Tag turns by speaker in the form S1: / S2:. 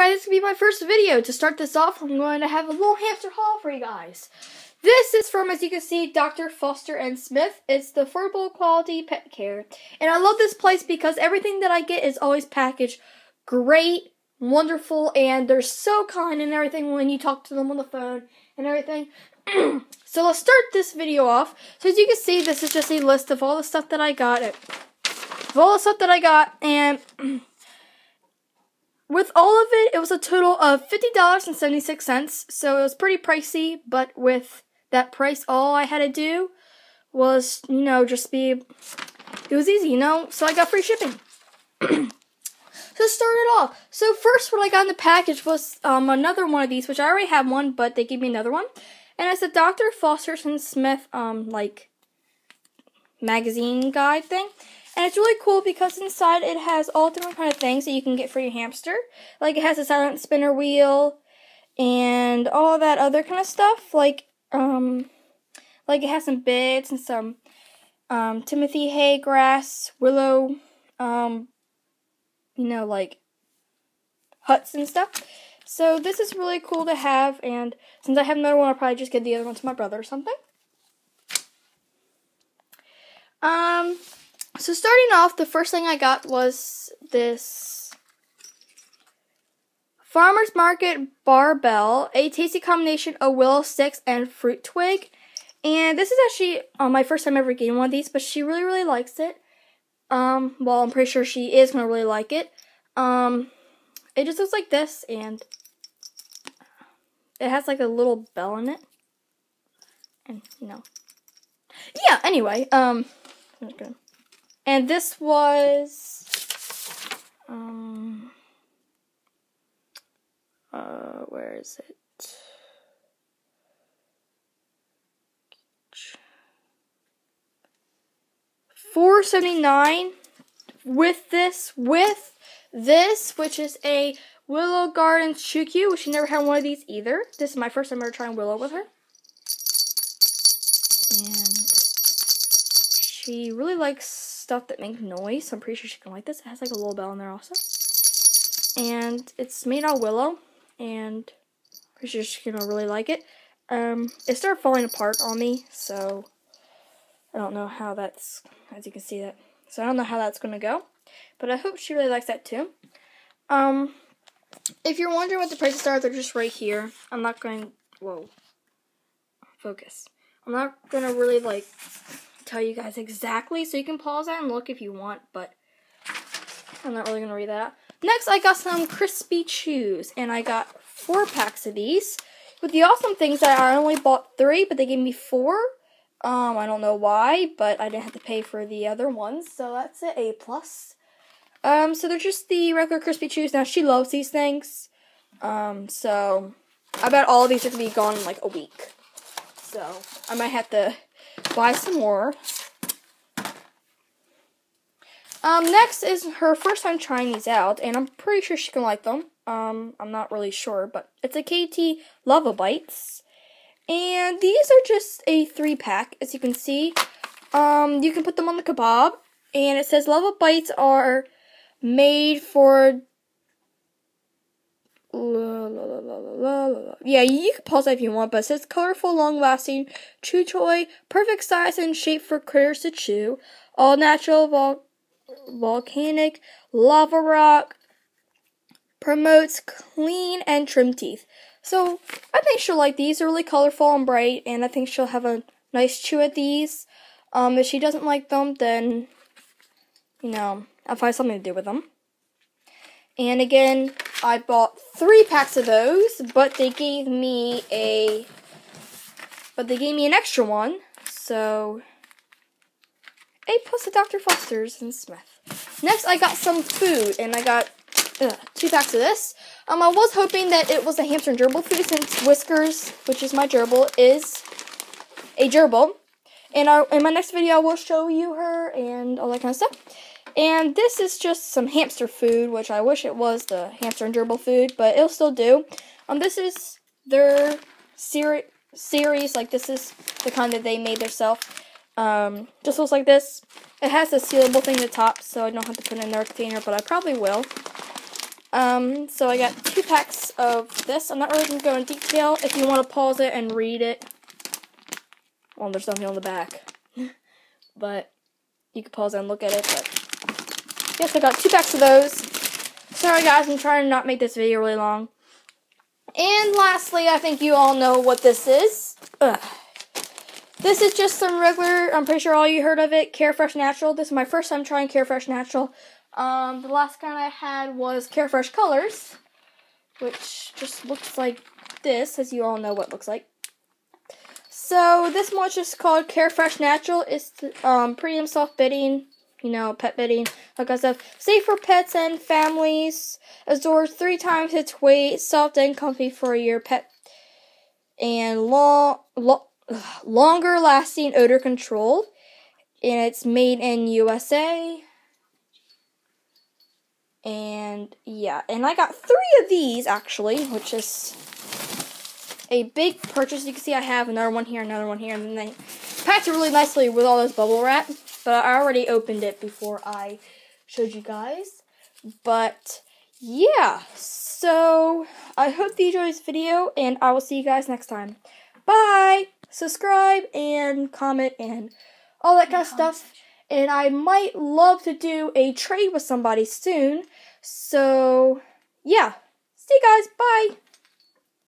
S1: everybody, this will be my first video. To start this off, I'm going to have a little hamster haul for you guys. This is from, as you can see, Dr. Foster and Smith. It's the affordable quality pet care. And I love this place because everything that I get is always packaged great, wonderful, and they're so kind and everything when you talk to them on the phone and everything. so let's start this video off. So as you can see, this is just a list of all the stuff that I got. Of all the stuff that I got, and with all of it, it was a total of $50.76, so it was pretty pricey, but with that price, all I had to do was, you know, just be, it was easy, you know, so I got free shipping. so start it off. So first, what I got in the package was um, another one of these, which I already had one, but they gave me another one, and it's a Dr. Foster and Smith, um, like, magazine guide thing. And it's really cool because inside it has all different kind of things that you can get for your hamster. Like it has a silent spinner wheel and all that other kind of stuff. Like um like it has some bits and some um Timothy hay grass, willow, um you know, like huts and stuff. So this is really cool to have and since I have another one I'll probably just give the other one to my brother or something. Um so starting off, the first thing I got was this Farmer's Market Barbell, a tasty combination of willow sticks and fruit twig. And this is actually uh, my first time ever getting one of these, but she really, really likes it. Um, well, I'm pretty sure she is going to really like it. Um, it just looks like this, and it has like a little bell in it. And, you know. Yeah, anyway, um, I'm just gonna and this was um uh where is it? Four seventy nine with this with this, which is a Willow Garden Chukyu, which she never had one of these either. This is my first time ever trying Willow with her. And she really likes stuff that make noise. So I'm pretty sure she can like this. It has like a little bell in there also. And it's made out of willow. And I'm pretty sure she's gonna really like it. Um, it started falling apart on me, so I don't know how that's, as you can see that. So I don't know how that's gonna go. But I hope she really likes that too. Um, if you're wondering what the prices are, they're just right here. I'm not going, whoa, focus. I'm not gonna really like tell you guys exactly, so you can pause that and look if you want, but I'm not really going to read that. out. Next, I got some crispy chews, and I got four packs of these. With the awesome things that I only bought three, but they gave me four. Um, I don't know why, but I didn't have to pay for the other ones, so that's an A plus. Um, so they're just the regular crispy chews. Now she loves these things. Um, so I bet all of these are gonna be gone in like a week. So I might have to buy some more. Um, next is her first time trying these out, and I'm pretty sure she can like them. Um, I'm not really sure, but it's a KT Lava Bites. And these are just a three pack, as you can see. Um, you can put them on the kebab, and it says Lava Bites are made for La, la, la, yeah, you can pause if you want, but it says colorful, long lasting, chew toy, perfect size and shape for critters to chew, all natural, vol- volcanic, lava rock, promotes clean and trim teeth. So, I think she'll like these. They're really colorful and bright, and I think she'll have a nice chew at these. Um, if she doesn't like them, then, you know, I'll find something to do with them. And again, I bought three packs of those, but they gave me a, but they gave me an extra one. So, A plus a Dr. Foster's and Smith. Next, I got some food, and I got ugh, two packs of this. Um, I was hoping that it was a hamster and gerbil food, since Whiskers, which is my gerbil, is a gerbil. And I, in my next video, I will show you her and all that kind of stuff. And this is just some hamster food, which I wish it was the hamster and gerbil food, but it'll still do. Um, this is their seri series, like this is the kind that they made themselves. Um, just looks like this. It has a sealable thing at the top, so I don't have to put it in their container, but I probably will. Um, so I got two packs of this. I'm not really going to go in detail. If you want to pause it and read it, well, there's something on the back, but you can pause and look at it. But yes, I got two packs of those. Sorry guys, I'm trying to not make this video really long. And lastly, I think you all know what this is. Ugh. This is just some regular, I'm pretty sure all you heard of it, Carefresh Natural. This is my first time trying Carefresh Natural. Um, the last kind I had was Carefresh Colors, which just looks like this, as you all know what it looks like. So this one's just called Carefresh Natural. It's um, premium soft bedding, you know, pet bedding, I said, safe for pets and families. Absorbs three times its weight, soft and comfy for your pet, and long, long longer lasting odor control. And it's made in USA. And yeah, and I got three of these actually, which is a big purchase. You can see I have another one here, another one here, and then they packed it really nicely with all this bubble wrap. But I already opened it before I showed you guys. But yeah, so I hope you enjoyed this video, and I will see you guys next time. Bye! subscribe and comment and all that kind of stuff. And I might love to do a trade with somebody soon. So, yeah. See you guys. Bye.